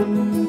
Bye.